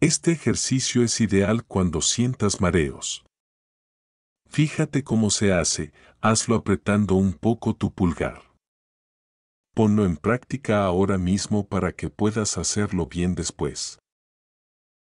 Este ejercicio es ideal cuando sientas mareos. Fíjate cómo se hace, hazlo apretando un poco tu pulgar. Ponlo en práctica ahora mismo para que puedas hacerlo bien después.